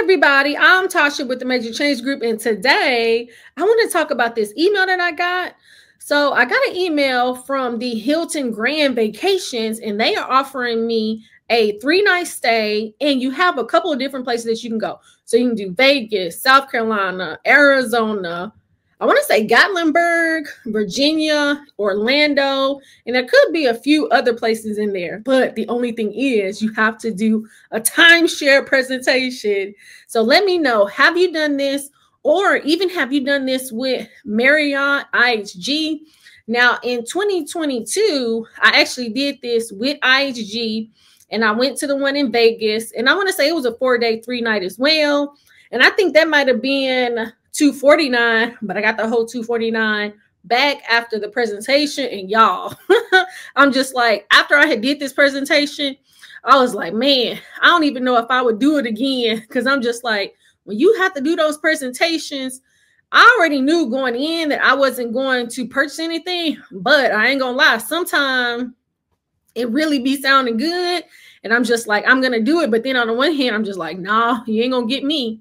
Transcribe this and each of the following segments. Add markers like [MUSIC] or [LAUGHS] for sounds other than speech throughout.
everybody, I'm Tasha with the Major Change Group, and today I want to talk about this email that I got. So, I got an email from the Hilton Grand Vacations, and they are offering me a three night stay, and you have a couple of different places that you can go. So, you can do Vegas, South Carolina, Arizona, I want to say Gatlinburg, Virginia, Orlando, and there could be a few other places in there. But the only thing is, you have to do a timeshare presentation. So let me know have you done this, or even have you done this with Marriott IHG? Now, in 2022, I actually did this with IHG and I went to the one in Vegas. And I want to say it was a four day, three night as well. And I think that might have been 249, but I got the whole 249 back after the presentation. And y'all, [LAUGHS] I'm just like, after I had did this presentation, I was like, man, I don't even know if I would do it again. [LAUGHS] Cause I'm just like, when you have to do those presentations, I already knew going in that I wasn't going to purchase anything, but I ain't gonna lie, sometimes it really be sounding good. And I'm just like, I'm gonna do it. But then on the one hand, I'm just like, nah, you ain't gonna get me.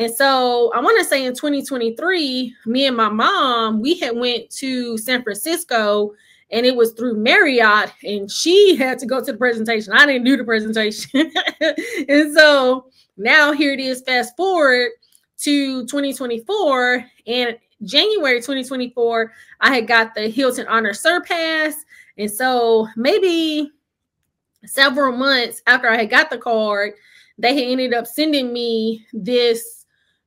And so I want to say in 2023, me and my mom, we had went to San Francisco and it was through Marriott and she [LAUGHS] had to go to the presentation. I didn't do the presentation. [LAUGHS] and so now here it is fast forward to 2024 and January 2024, I had got the Hilton Honor Surpass. And so maybe several months after I had got the card, they had ended up sending me this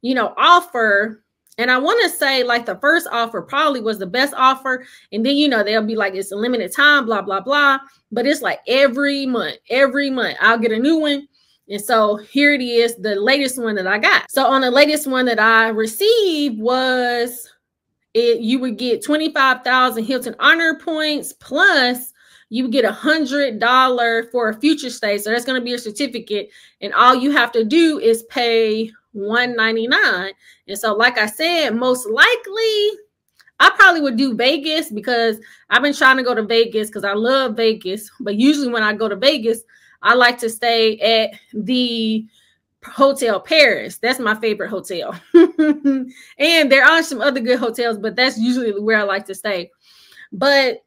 you know, offer. And I want to say, like, the first offer probably was the best offer. And then, you know, they'll be like, it's a limited time, blah, blah, blah. But it's like every month, every month, I'll get a new one. And so here it is, the latest one that I got. So on the latest one that I received was it you would get 25,000 Hilton honor points plus you get a hundred dollar for a future stay. So that's going to be a certificate. And all you have to do is pay 199 and so like i said most likely i probably would do vegas because i've been trying to go to vegas because i love vegas but usually when i go to vegas i like to stay at the hotel paris that's my favorite hotel [LAUGHS] and there are some other good hotels but that's usually where i like to stay but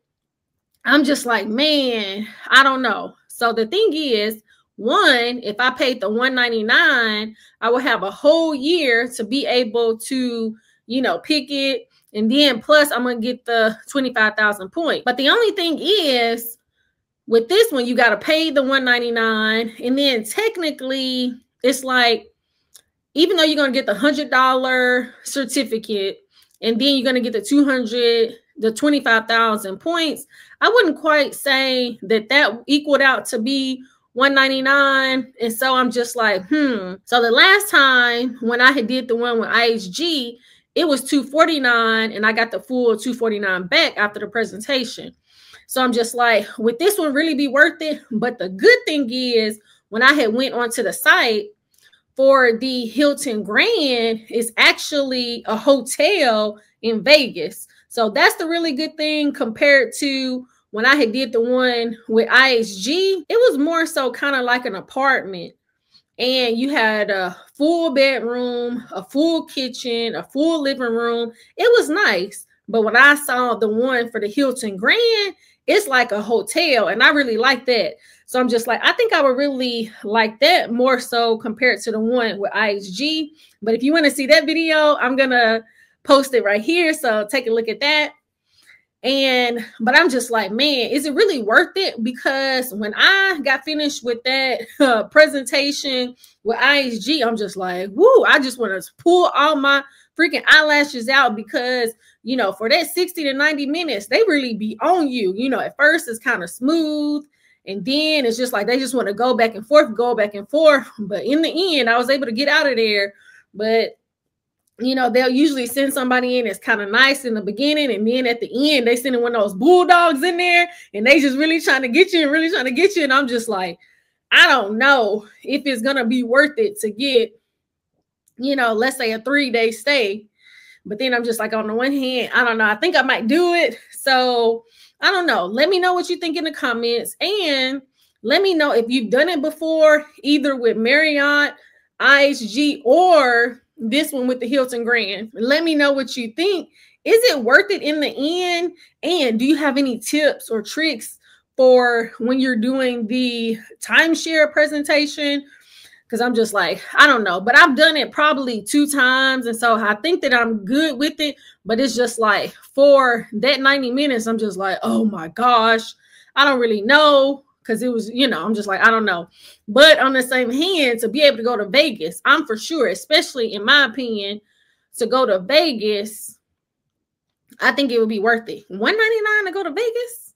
i'm just like man i don't know so the thing is one, if I paid the 199, I would have a whole year to be able to, you know, pick it. And then plus I'm gonna get the 25,000 points. But the only thing is with this one, you gotta pay the 199, and then technically it's like even though you're gonna get the hundred dollar certificate, and then you're gonna get the 200, the 25,000 points, I wouldn't quite say that that equaled out to be 199 and so i'm just like hmm. So the last time when i had did the one with ihg it was 249 and i got the full 249 back after the presentation. So i'm just like would this one really be worth it? But the good thing is when i had went onto the site for the hilton grand is actually a hotel in vegas so that's the really good thing compared to when I had did the one with IHG, it was more so kind of like an apartment. And you had a full bedroom, a full kitchen, a full living room. It was nice. But when I saw the one for the Hilton Grand, it's like a hotel. And I really like that. So I'm just like, I think I would really like that more so compared to the one with IHG. But if you want to see that video, I'm going to post it right here. So take a look at that. And but I'm just like, man, is it really worth it? Because when I got finished with that uh, presentation with IHG, I'm just like, woo, I just want to pull all my freaking eyelashes out because you know, for that 60 to 90 minutes, they really be on you. You know, at first it's kind of smooth, and then it's just like they just want to go back and forth, go back and forth. [LAUGHS] But in the end, I was able to get out of there. But you know, they'll usually send somebody in that's kind of nice in the beginning, and then at the end, they sending one of those bulldogs in there, and they just really trying to get you and really trying to get you. And I'm just like, I don't know if it's gonna be worth it to get, you know, let's say a three day stay. But then I'm just like, on the one hand, I don't know. I think I might do it. So I don't know. Let me know what you think in the comments, and let me know if you've done it before, either with Marriott IHG or this one with the Hilton Grand. Let me know what you think. Is it worth it in the end? And do you have any tips or tricks for when you're doing the timeshare presentation? Because I'm just like, I don't know, but I've done it probably two times. And so I think that I'm good with it. But it's just like for that 90 minutes, I'm just like, oh my gosh, I don't really know because it was, you know, I'm just like, I don't know. But on the same hand, to be able to go to Vegas, I'm for sure, especially in my opinion, to go to Vegas, I think it would be worth it. 199 to go to Vegas.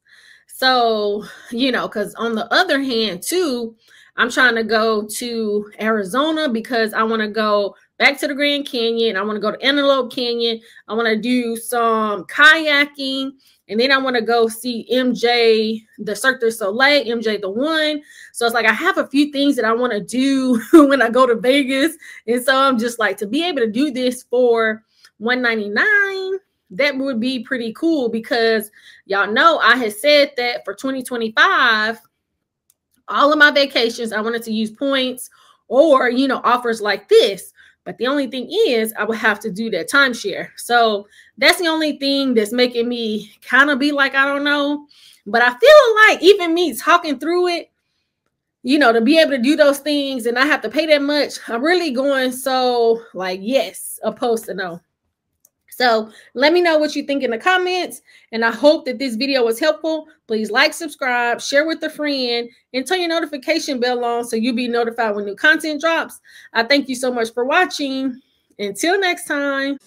So, you know, because on the other hand, too, I'm trying to go to Arizona because I want to go back to the Grand Canyon. I want to go to Antelope Canyon. I want to do some kayaking and then I want to go see MJ, the Cirque du Soleil, MJ the One. So it's like I have a few things that I want to do [LAUGHS] when I go to Vegas. And so I'm just like to be able to do this for 199 that would be pretty cool because y'all know I had said that for 2025, all of my vacations, I wanted to use points or, you know, offers like this. But the only thing is, I would have to do that timeshare. So that's the only thing that's making me kind of be like, I don't know. But I feel like even me talking through it, you know, to be able to do those things and not have to pay that much, I'm really going so like yes, opposed to no. So let me know what you think in the comments. And I hope that this video was helpful. Please like, subscribe, share with a friend, and turn your notification bell on so you'll be notified when new content drops. I thank you so much for watching. Until next time.